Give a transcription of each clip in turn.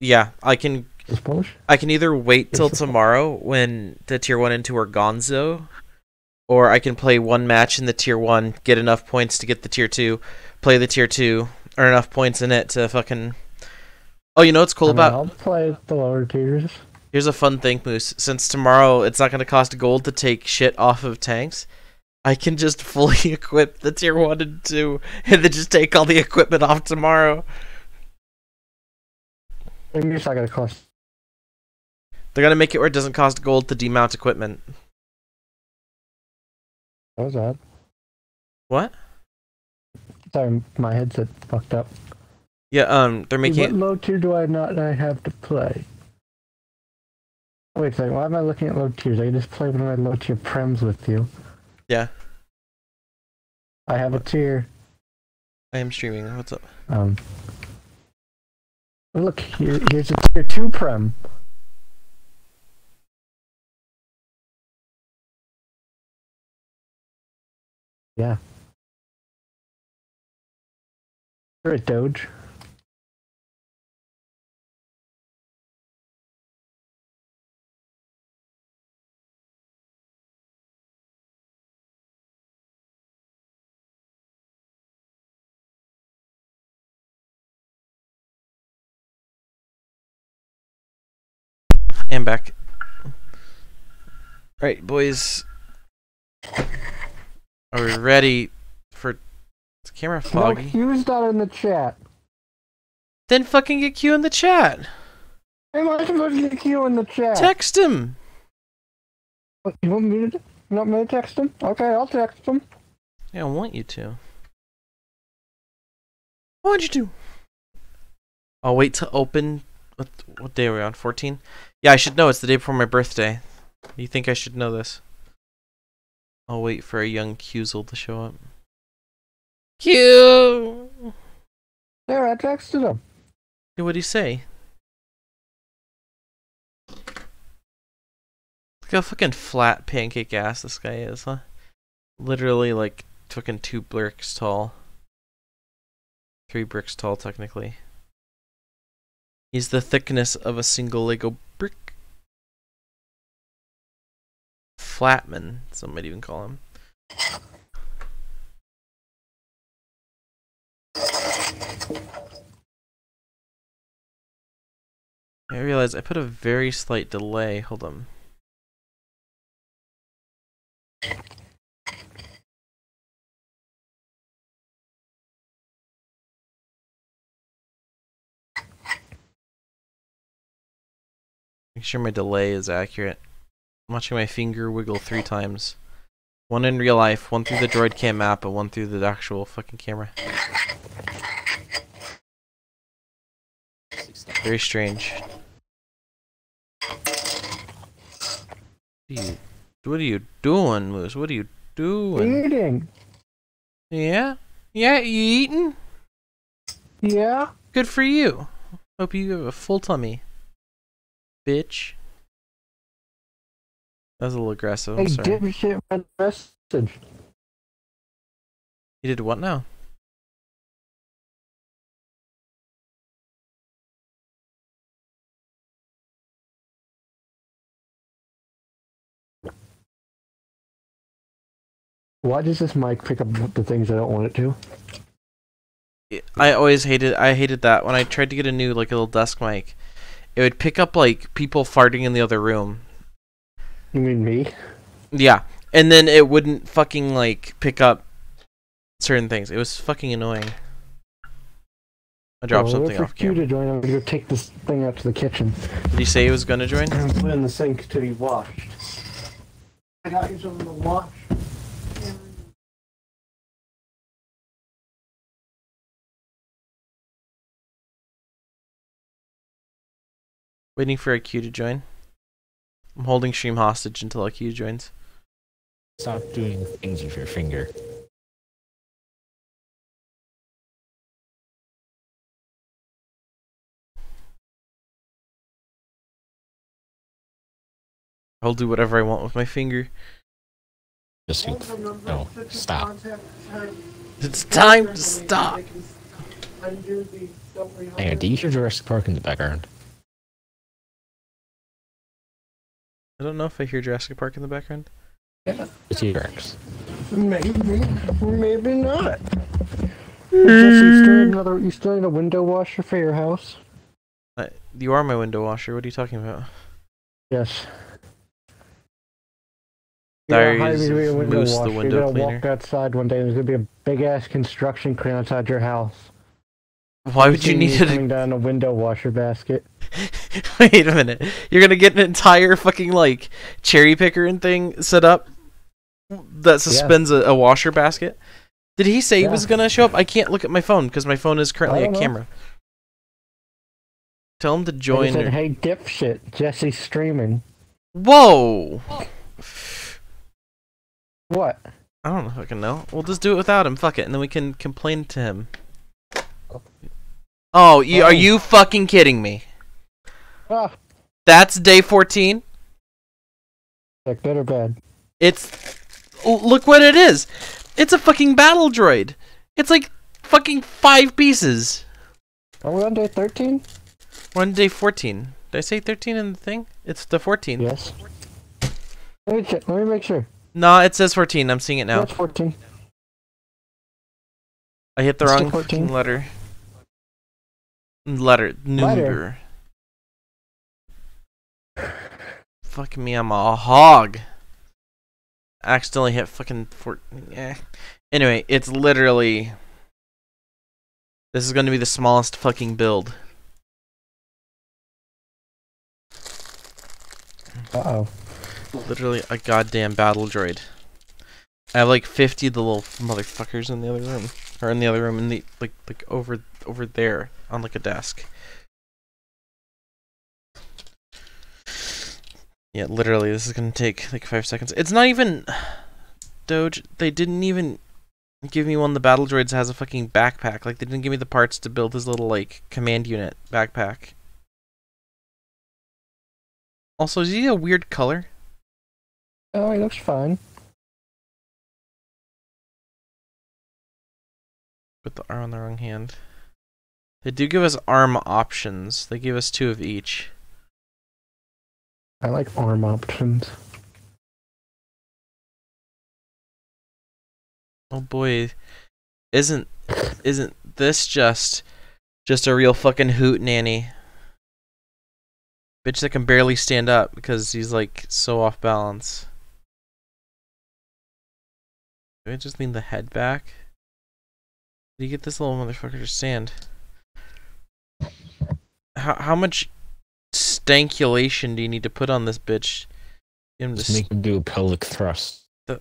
Yeah, I can. Is Polish? I can either wait till tomorrow when the tier one and two are gonzo, or I can play one match in the tier one, get enough points to get the tier two, play the tier two, earn enough points in it to fucking. Oh, you know what's cool I mean, about? I'll play the lower tiers. Here's a fun thing, Moose. Since tomorrow it's not going to cost gold to take shit off of tanks, I can just fully equip the tier one and two, and then just take all the equipment off tomorrow. Maybe it's not gonna cost. They're gonna make it where it doesn't cost gold to demount equipment. What was that? What? Sorry, my headset fucked up. Yeah, um, they're making what it. low tier do I not I have to play? Wait a second, why am I looking at low tiers? I can just play one of my low tier prems with you. Yeah. I have a tier. I am streaming. What's up? Um. Look here. Here's a tier two prem. Yeah. You're a Doge. And back. Alright, boys. Are we ready for is camera No, foggy? Q's not in the chat. Then fucking get Q in the chat. Am I supposed to get Q in the chat? Text him. What, You want me to? You want me to text him? Okay, I'll text him. Yeah, I want you to. Want you do? I'll wait to open. What what day are we on? 14? Yeah, I should know. It's the day before my birthday. You think I should know this? I'll wait for a young Qzel to show up. Q. There, I texted him. Hey, what'd he say? Look how fucking flat pancake ass this guy is, huh? Literally like fucking two bricks tall. Three bricks tall, technically. He's the thickness of a single Lego brick. Flatman, some might even call him. I realize I put a very slight delay. Hold on. Make sure my delay is accurate. I'm watching my finger wiggle three times. One in real life, one through the DroidCam app, and one through the actual fucking camera. Very strange. What are you, what are you doing, Moose? What are you doing? Eating. Yeah? Yeah, you eating? Yeah. Good for you. Hope you have a full tummy. Bitch. That was a little aggressive. I'm sorry. dipshit read message. You did what now? Why does this mic pick up the things I don't want it to? I always hated I hated that when I tried to get a new like a little desk mic. It would pick up like people farting in the other room. You mean me? Yeah. And then it wouldn't fucking like pick up certain things. It was fucking annoying. I dropped Oh, something off camera. to join. I'm gonna go take this thing out to the kitchen Did you say he was gonna join? and put it in the sink to be washed. I got you something to wash. Waiting for a Q to join. I'm holding stream hostage until a Q joins. Stop doing things with your finger. I'll do whatever I want with my finger. Just you, no, stop. It's time to stop. Hang on, do you hear Jurassic Park in the background? I don't know if I hear Jurassic Park in the background. Yeah. The T-Rex. Maybe, maybe not. Jesse, you still need another. You still need a window washer for your house? I, you are my window washer. What are you talking about? Yes. You gotta hire me Diaries to be a of window Moose the washer. window You're gonna cleaner. walk outside one day and there's gonna be a big ass construction crane outside your house. Why would you need to? coming down a window washer basket? Wait a minute. You're gonna get an entire fucking like cherry picker and thing set up that suspends a, a washer basket. Did he say he was gonna show up? I can't look at my phone because my phone is currently a know. camera. Tell him to join. said, or- hey dipshit, Jesse's streaming. Whoa! What? I don't fucking know. We'll just do it without him. Fuck it, and then we can complain to him. Oh, you, are Oh. you fucking kidding me? Ah, That's day 14? like better or bad? It's. oh, Look what it is! It's a fucking battle droid! It's like fucking five pieces! Are we on day 13? We're on day 14. Did I say 13 in the thing? It's the 14. Yes. Let me check. Let me make sure. No, it says 14. I'm seeing it now. That's 14. I hit the It's wrong still 14. letter. Letter. Number. Fuck me, I'm a hog. Accidentally hit fucking 14. Eh. Anyway, it's literally. This is going to be the smallest fucking build. Uh oh. Literally a goddamn battle droid. I have like 50 of the little motherfuckers in the other room. Or in the other room in the like like over over there on like a desk. Yeah, literally this is going to take like 5 seconds. It's not even Doge, they didn't even give me one of the battle droids has a fucking backpack. Like they didn't give me the parts to build his little like command unit backpack. Also, is he a weird color? Oh, he looks fine. Put the R on the wrong hand. They do give us arm options. They give us two of each. I like arm options. Oh boy, isn't isn't this just just a real fucking hoot nanny? Bitch that can barely stand up because he's like so off balance. Do I just need the head back? Did you get this little motherfucker to stand? How how much stankulation do you need to put on this bitch? Him to Just make him do a pelvic thrust. the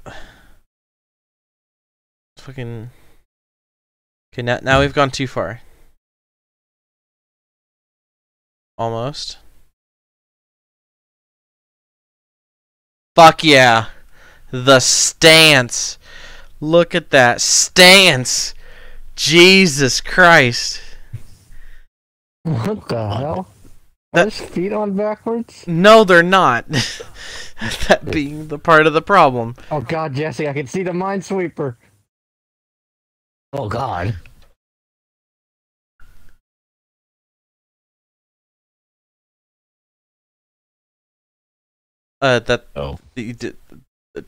fucking okay now now we've gone too far. Almost. Fuck yeah. The stance. Look at that stance. Jesus christ What the hell? That- Are his feet on backwards? no they're not that being the part of the problem Oh god, Jesse, I can see the minesweeper. Oh God. uh that Oh. you did,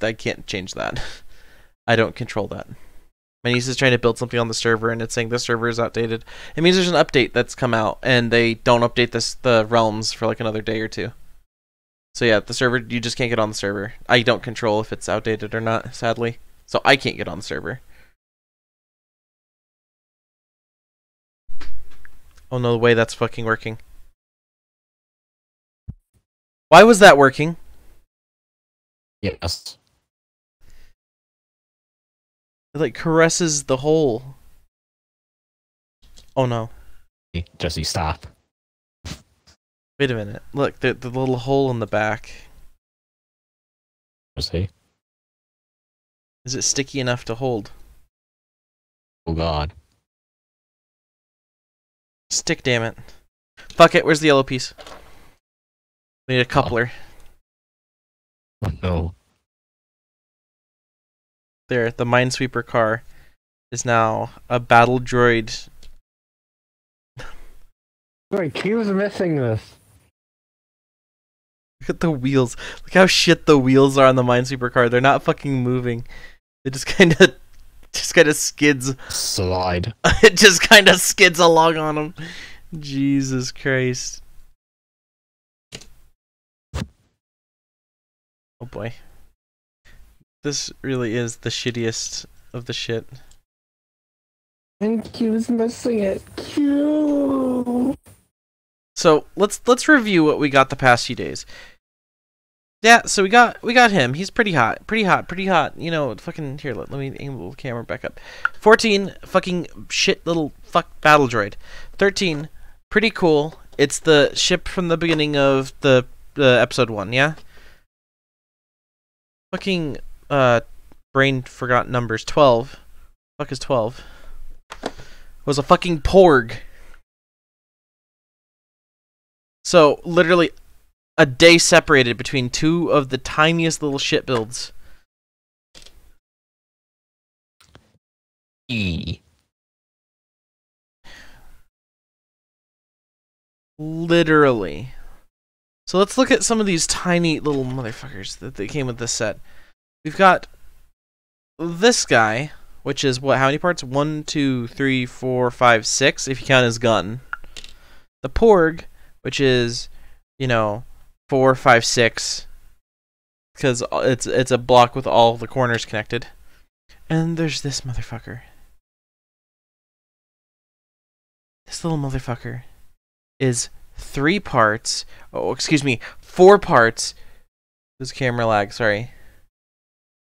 I can't change that. I don't control that. My niece is trying to build something on the server, and it's saying the server is outdated. It means there's an update that's come out, and they don't update this the realms for like another day or two. So yeah, the server you just can't get on the server. I don't control if it's outdated or not, sadly. So I can't get on the server. Oh no way, that's fucking working. Why was that working? Yes. It like caresses the hole. Oh no. Jesse, stop. Wait a minute. Look, the the little hole in the back. Jesse. Is it sticky enough to hold? Oh God. Stick damn it. Fuck it, where's the yellow piece? We need a oh. coupler. Oh no. There, the Minesweeper car is now a battle droid. Wait, Q's missing this. Look at the wheels. Look how shit the wheels are on the Minesweeper car. They're not fucking moving. It just kind of, just kind of skids. Slide. it just kind of skids along on them. Jesus Christ. Oh boy. This really is the shittiest of the shit. And Q's missing it. Q. So let's let's review what we got the past few days. Yeah, so we got we got him. He's pretty hot, pretty hot, pretty hot. You know, fucking here. Let, let me aim the camera back up. Fourteen, fucking shit little fuck battle droid. Thirteen, pretty cool. It's the ship from the beginning of the uh, episode one. Yeah. Fucking uh, brain forgot numbers. Twelve. Fuck is twelve. Was a fucking porg. So literally a day separated between two of the tiniest little shit builds. E. Literally. So let's look at some of these tiny little motherfuckers that they came with this set. We've got this guy, which is what? How many parts? One, two, three, four, five, six. If you count his gun. The Porg, which is, you know, four, five, six, because it's it's a block with all the corners connected. And there's this motherfucker. This little motherfucker is three parts. Oh, excuse me, four parts. This camera lag. Sorry.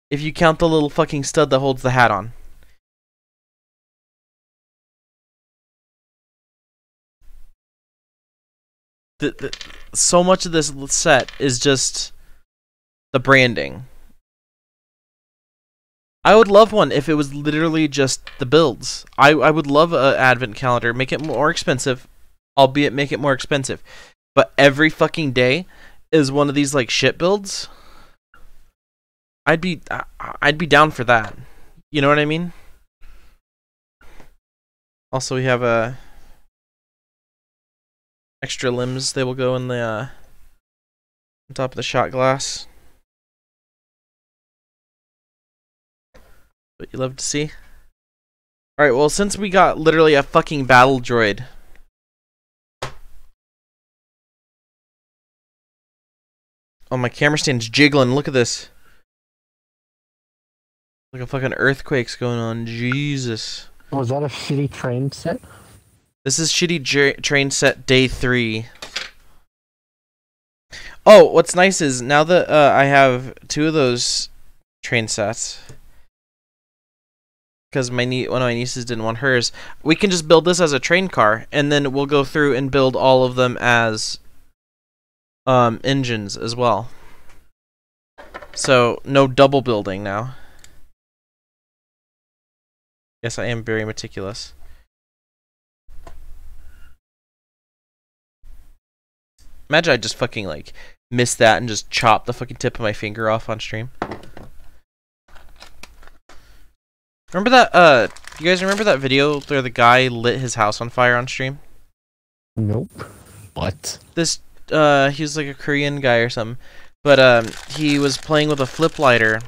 If you count the little fucking stud that holds the hat on. The, the, so much of this set is just the branding. I would love one if it was literally just the builds. I, I would love a advent calendar. Make it more expensive, albeit make it more expensive. But every fucking day is one of these like shit builds. I'd be I'd be down for that. You know what I mean? Also, we have a uh, extra limbs. They will go in the uh, on top of the shot glass. What you love to see. All right. Well, since we got literally a fucking battle droid. Oh, my camera stand's jiggling. Look at this. Like a fucking earthquake's going on. Jesus. Was that a shitty train set? This is shitty j- train set day three. Oh, what's nice is now that uh, I have two of those train sets, because my nie- one of my nieces didn't want hers, we can just build this as a train car, and then we'll go through and build all of them as um, engines as well. So no double building now. Yes, I am very meticulous. Imagine I just fucking like missed that and just chop the fucking tip of my finger off on stream. Remember that uh you guys remember that video where the guy lit his house on fire on stream? Nope. What? This uh he was like a Korean guy or something. But um he was playing with a flip lighter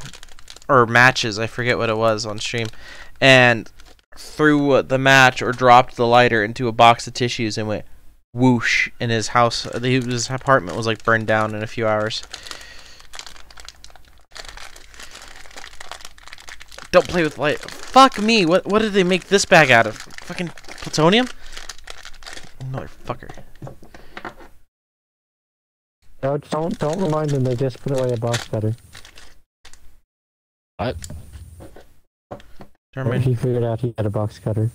or matches, I forget what it was on stream and threw the match or dropped the lighter into a box of tissues and went whoosh in his house. His apartment was like burned down in a few hours. Don't play with light. Fuck me. What what did they make this bag out of? Fucking plutonium? Motherfucker. No, don't don't remind them. They just put away a box cutter. What? Or he figured out he had a box cutter.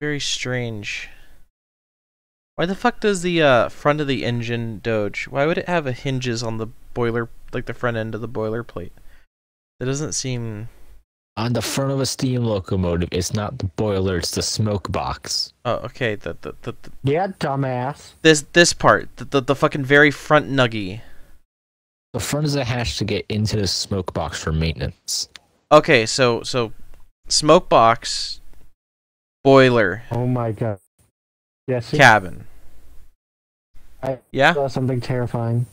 Very strange. Why the fuck does the uh, front of the engine doge? Why would it have a hinges on the boiler, like the front end of the boiler plate? That doesn't seem. On the front of a steam locomotive, it's not the boiler; it's the smoke box. Oh, okay. The the, the, the Yeah, dumbass. this this part, the, the the fucking very front nuggy. The front is a hatch to get into the smoke box for maintenance. Okay, so so smoke box, boiler. Oh my god. Jesse, cabin. I- Yeah, saw something terrifying.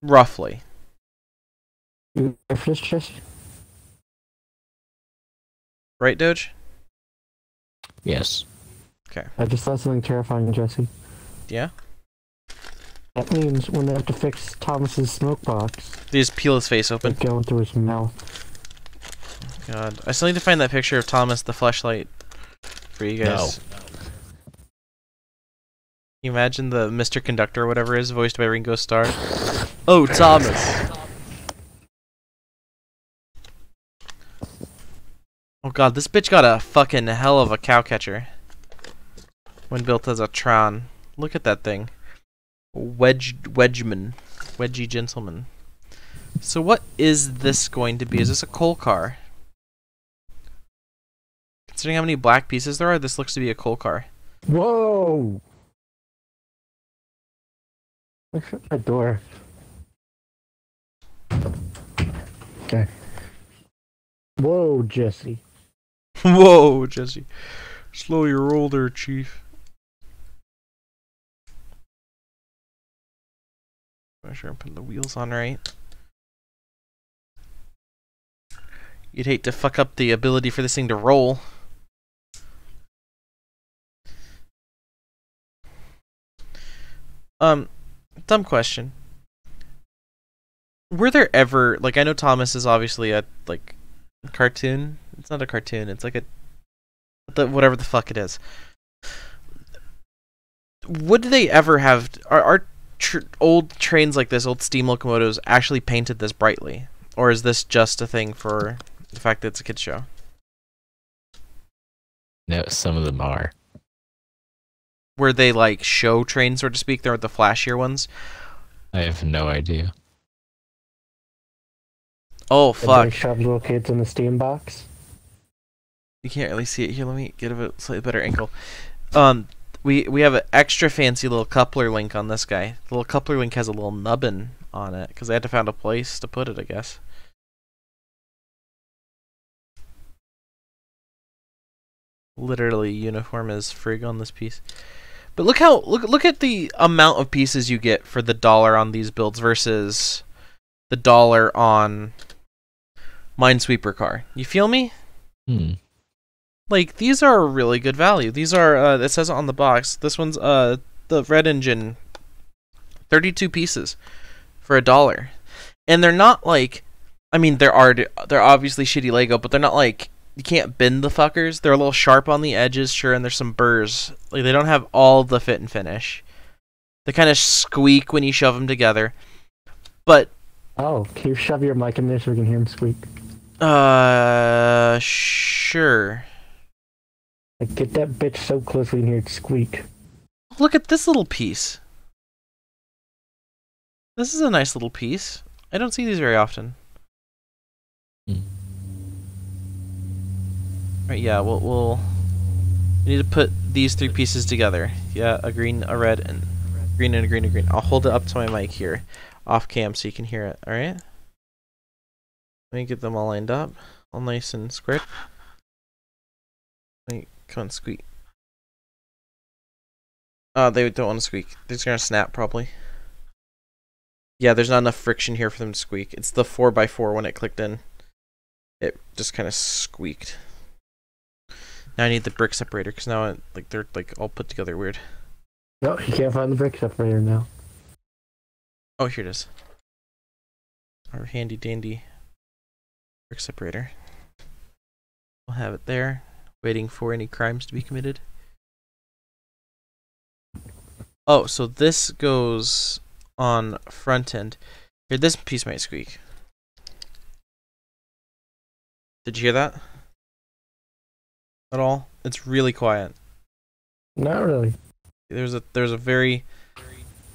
roughly. You ready for Jesse? Right, Doge? Yes. Okay. I just saw something terrifying, Jesse. Yeah. That means when they have to fix Thomas's smoke box, They just peel his face open. go through his mouth. God, I still need to find that picture of Thomas the flashlight for you guys. No. Can you imagine the Mr. Conductor or whatever is voiced by Ringo Starr? Oh, Thomas. Oh god, this bitch got a fucking hell of a cow catcher. When built as a Tron. Look at that thing. Wedge Wedgeman. Wedgie gentleman. So what is this going to be? Is this a coal car? Considering how many black pieces there are, this looks to be a coal car. Whoa! Look at that door. Okay. Whoa, Jesse. Whoa, Jesse. Slow your roll there, Chief. Make sure I'm putting the wheels on right. You'd hate to fuck up the ability for this thing to roll. Um, dumb question. Were there ever like I know Thomas is obviously a like cartoon. It's not a cartoon. It's like a the, whatever the fuck it is. Would they ever have are, are tr- old trains like this, old steam locomotives, actually painted this brightly, or is this just a thing for the fact that it's a kids show? No, some of them are. Were they like show trains, so to speak, they're the flashier ones. I have no idea. Oh Did They fuck! shove little kids in the steam box. You can't really see it here. Let me get a slightly better angle. Um, we we have an extra fancy little coupler link on this guy. The little coupler link has a little nubbin on it because they had to find a place to put it, I guess. Literally uniform as frig on this piece. But look how look look at the amount of pieces you get for the dollar on these builds versus the dollar on Minesweeper car. You feel me? Hmm. Like these are a really good value. These are uh it says on the box. This one's uh the red engine 32 pieces for a dollar. And they're not like I mean there are they're obviously shitty Lego, but they're not like you can't bend the fuckers. They're a little sharp on the edges, sure, and there's some burrs. Like they don't have all the fit and finish. They kind of squeak when you shove them together. But Oh, can you shove your mic in there so we can hear him squeak? uh sure. Like, get that bitch so close we can hear it squeak. Look at this little piece. This is a nice little piece. I don't see these very often. Hmm. Right, yeah, we'll, we'll we need to put these three pieces together. Yeah, a green, a red, and green and a green and a green. I'll hold it up to my mic here, off cam, so you can hear it. All right. Let me get them all lined up, all nice and squared. Come on, squeak. Uh, they don't want to squeak. They're just gonna snap probably. Yeah, there's not enough friction here for them to squeak. It's the 4x4 when it clicked in. It just kind of squeaked. Now I need the brick separator because now it, like they're like all put together weird. No, you can't find the brick separator now. Oh, here it is. Our handy dandy brick separator. We'll have it there, waiting for any crimes to be committed. Oh, so this goes on front end. Here, this piece might squeak. Did you hear that? At all? It's really quiet. Not really. There's a there's a very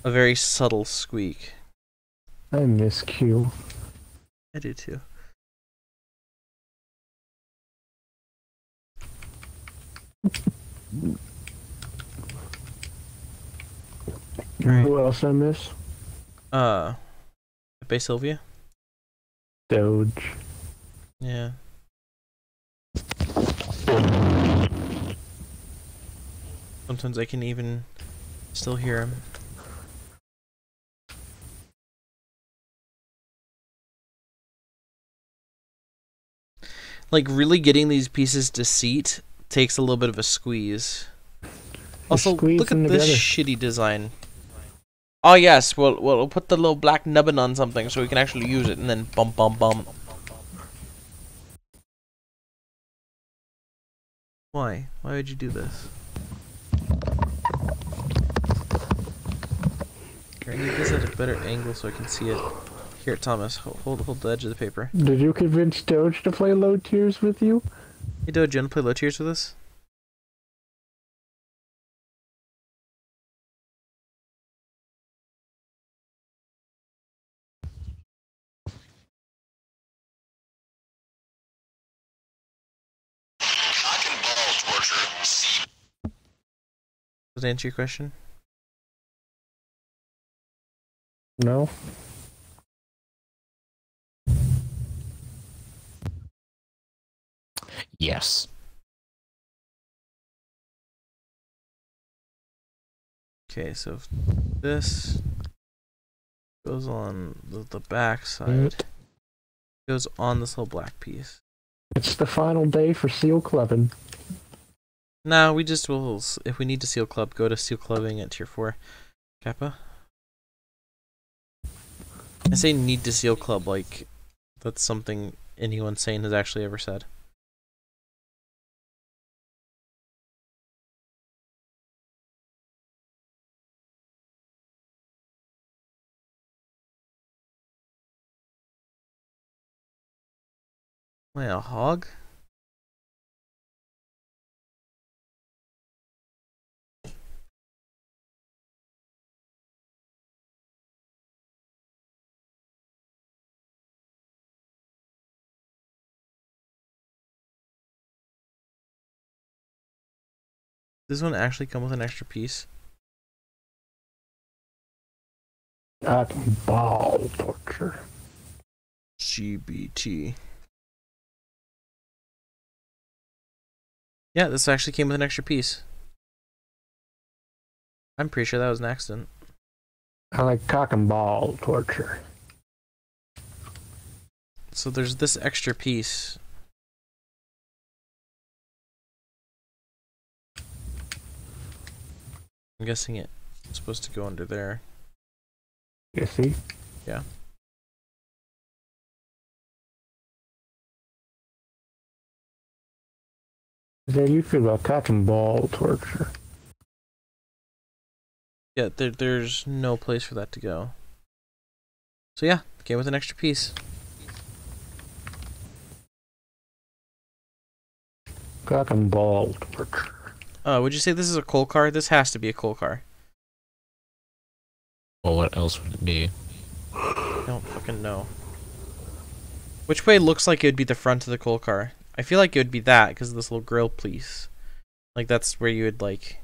a very subtle squeak. I miss Q. I do too. Right. Who else I miss? Uh, Bay Sylvia. Doge. Yeah. Sometimes I can even still hear him. Like really getting these pieces to seat takes a little bit of a squeeze. Also, squeeze look at this shitty design. Oh yes, we'll we'll put the little black nubbin on something so we can actually use it, and then bum bum bum. Why? Why would you do this? I need this at a better angle so I can see it. Here, Thomas, hold hold, hold the edge of the paper. Did you convince Doge to play low tiers with you? Hey, do you want to play low tiers with us? Does that answer your question? No. Yes. Okay, so if this goes on the, the back side, goes on this little black piece. It's the final day for seal clubbing. Nah, we just will. If we need to seal club, go to seal clubbing at tier four. Kappa. I say need to seal club like that's something anyone sane has actually ever said. Wait, a hog? Does this one actually come with an extra piece? Uh, ball torture. CBT. Yeah, this actually came with an extra piece. I'm pretty sure that was an accident. I like cock and ball torture. So there's this extra piece. I'm guessing it's supposed to go under there. You see? Yeah. How do you feel about cock and ball torture? Yeah, there, there's no place for that to go. So yeah, came with an extra piece. Cock and ball torture. Uh, would you say this is a coal car? This has to be a coal car. Well, what else would it be? I don't fucking know. Which way looks like it would be the front of the coal car? I feel like it would be that because of this little grill piece. Like that's where you would like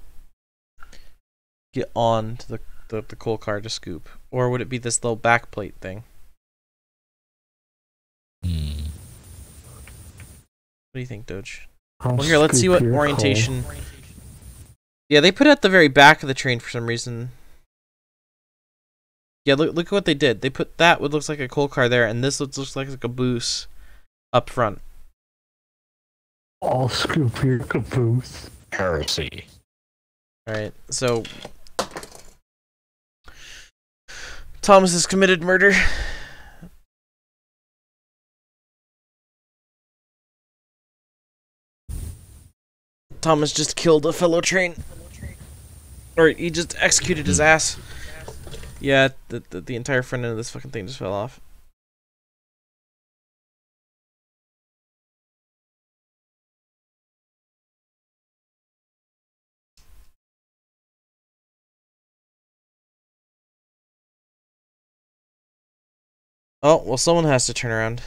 get on to the, the the coal car to scoop, or would it be this little back plate thing? Hmm. What do you think, Doge? I'll Well, here, let's see what your coal. orientation. Yeah, they put it at the very back of the train for some reason. Yeah, look look at what they did. They put that what looks like a coal car there, and this looks, looks like a caboose up front. I'll scoop your caboose. Heresy. All right, so Thomas has committed murder. Thomas just killed a fellow train, or he just executed his ass. Yeah, the, the the entire front end of this fucking thing just fell off. Oh well, someone has to turn around.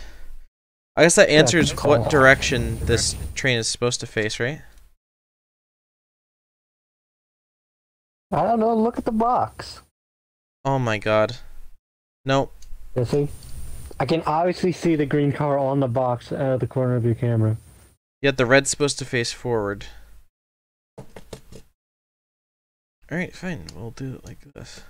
I guess that answers what direction this train is supposed to face, right? I don't know. Look at the box. Oh my god. Nope. You see? I can obviously see the green car on the box out of the corner of your camera. Yeah, the red's supposed to face forward. Alright, fine. We'll do it like this.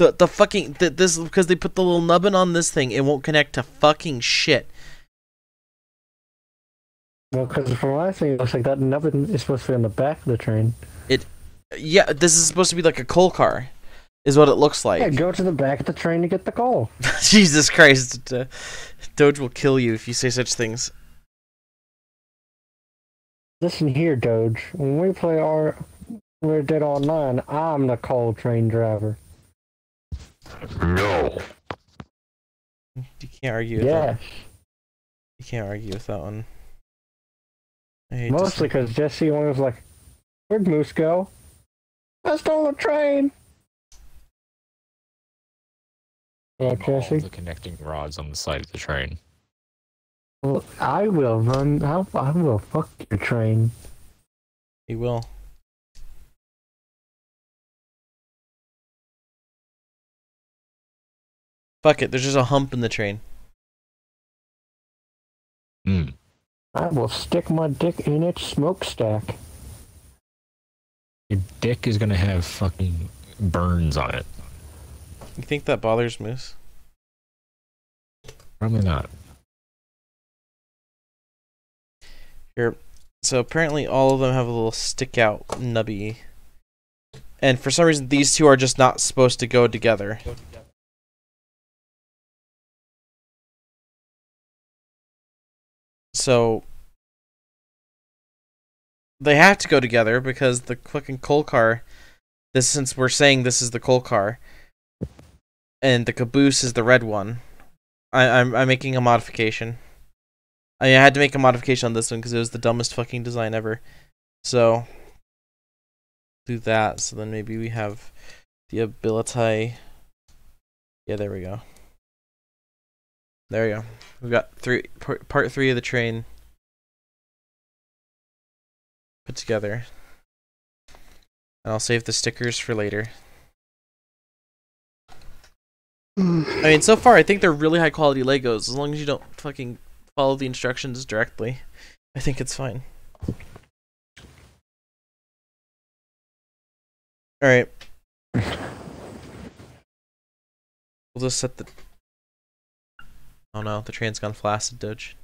The the fucking the, this because they put the little nubbin on this thing, it won't connect to fucking shit. Well, because from what I see, it looks like that nubbin is supposed to be on the back of the train. It, yeah, this is supposed to be like a coal car, is what it looks like. Yeah, go to the back of the train to get the coal. Jesus Christ, uh, Doge will kill you if you say such things. Listen here, Doge. When we play our Red Dead Online, I'm the coal train driver. No. You can't argue with that. Yes. You can't argue with that one. I Mostly because Jesse one was like, Where'd Moose go? I stole the train. Yeah, Jesse. All the connecting rods on the side of the train. Well, I will run. I, I will fuck your train. He will. Fuck it, there's just a hump in the train. Hmm. I will stick my dick in its smokestack. Your dick is gonna have fucking burns on it. You think that bothers Moose? Probably not. Here, so apparently all of them have a little stick out nubby. And for some reason these two are just not supposed to go together. So they have to go together because the fucking coal car this since we're saying this is the coal car and the caboose is the red one. I, I'm I'm making a modification. I had to make a modification on this one because it was the dumbest fucking design ever. So do that. So then maybe we have the ability. Yeah, there we go. There we go. We've got three part, three of the train put together. And I'll save the stickers for later. I mean, so far I think they're really high quality Legos. As long as you don't fucking follow the instructions directly, I think it's fine. All right. We'll just set the. Oh no, the train's gone flaccid, Doge.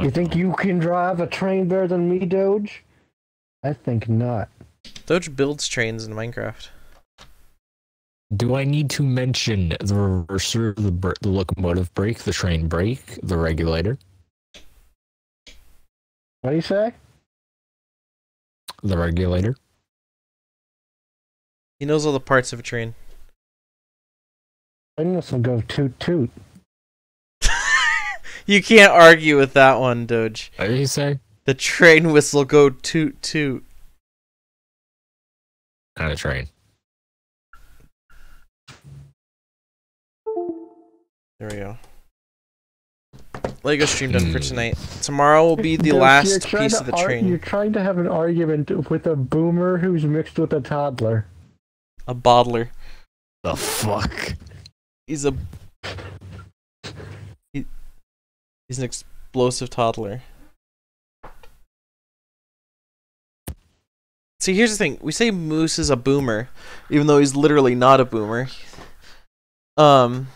You think you can drive a train better than me, Doge? I think not. Doge builds trains in Minecraft. Do I need to mention the reverser, the, br- the locomotive brake, the train brake, the regulator, What do you say? the regulator? He knows all the parts of a train. I know some go toot toot. You can't argue with that one, Doge. What did he say? The train whistle go toot toot. Kind of train. There we go. Lego stream done for Hmm. tonight. Tomorrow will be the Doge, last piece of the ar- train. You're trying to have an argument with a boomer who's mixed with a toddler. A bottler. The fuck? He's a. He, he's an explosive toddler. See, here's the thing. We say Moose is a boomer, even though he's literally not a boomer. Um,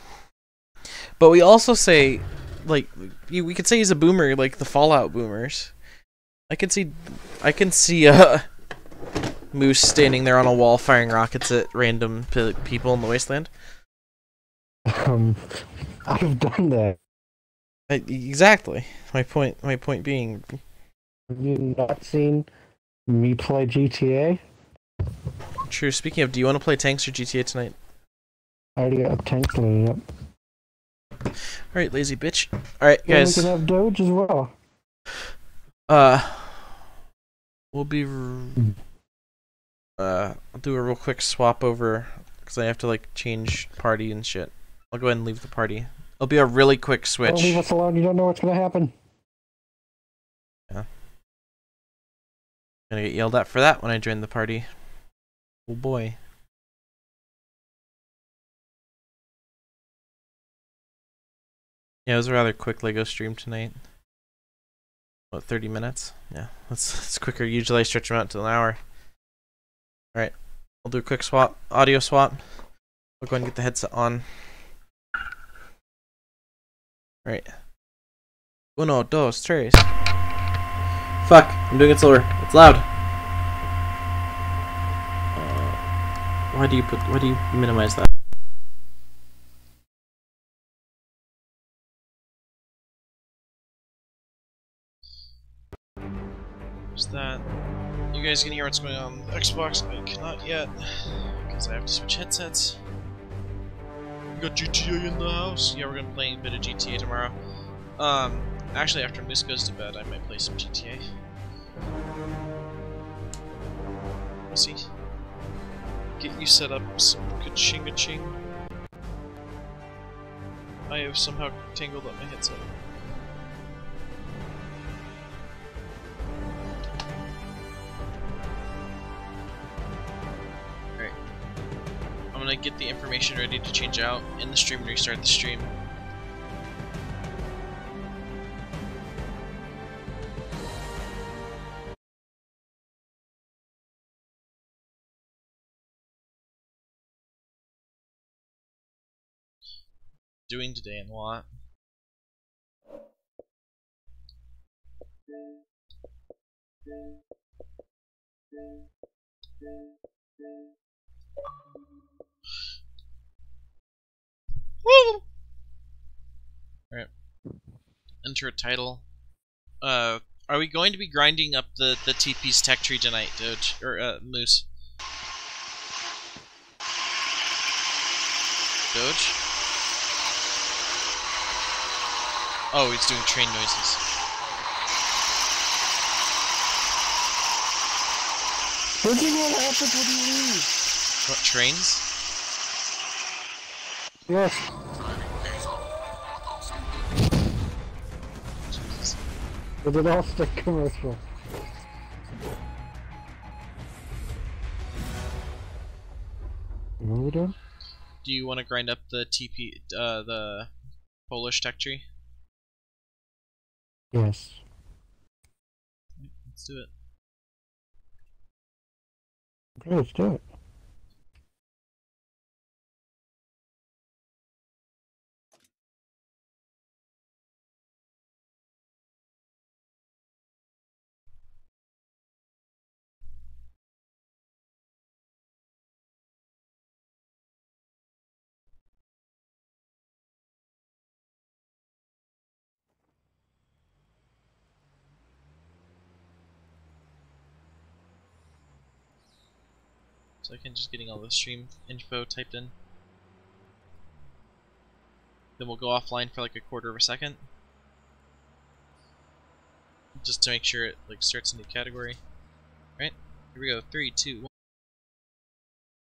but we also say, like, we could say he's a boomer, like the Fallout boomers. I can see, I can see uh, Moose standing there on a wall firing rockets at random people in the wasteland. Um, I've done that. I, exactly. My point. My point being, Have you not seen me play GTA? true. Speaking of, do you want to play tanks or GTA tonight? I already got tanks loaded up. All right, lazy bitch. All right, Yeah, we can have Doge as well. Uh, we'll be. Uh, I'll do a real quick swap over because I have to like change party and shit. I'll go ahead and leave the party. It'll be a really quick switch. Don't leave us alone. You don't know what's gonna happen. Yeah. Gonna get yelled at for that when I join the party. Oh boy. Yeah, it was a rather quick Lego stream tonight. What, 30 minutes? Yeah, that's, that's quicker. Usually I stretch them out to an hour. Alright, I'll do a quick swap, audio swap. We'll go ahead and get the headset on. Alright. Uno, dos, tres. Fuck, I'm doing it slower. It's loud. Uh, why do you put, why do you minimize that? There's that. You guys can hear what's going on the Xbox. I cannot yet, because I have to switch headsets. We got GTA in the house. Yeah, we're gonna play a bit of GTA tomorrow. Um, actually, after Moose goes to bed, I might play some GTA. We'll see. Get you set up some ka-ching ching I have somehow tangled up my headset. I'm gonna get the information ready to change out in the stream and restart the stream. Doing today and what? Woo! Alright. Enter a title. Uh, are we going to be grinding up the, the TP's tech tree tonight, Doge? Or, uh, Moose? Doge? Oh, he's doing train noises. Virgin, what happens when you leave? What, trains? Yes. But it all stick commercial. What are we doing? Do you want to grind up the TP, uh, the Polish tech tree? Yes. Let's do it. Okay, let's do it. So I can just getting all the stream info typed in. Then we'll go offline for like a quarter of a second. Just to make sure it like starts a new category. Right? Here we go. Three, two, one.